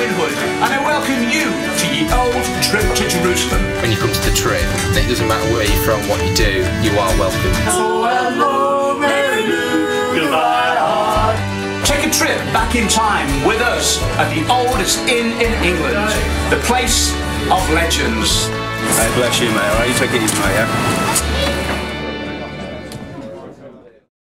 And I welcome you to Ye Olde Trip to Jerusalem. When you come to the trip, it doesn't matter where you're from, what you do, you are welcome. Oh, take a trip back in time with us at the oldest inn in England, the place of legends. I bless you, mate. All right, you take it easy, mate, yeah?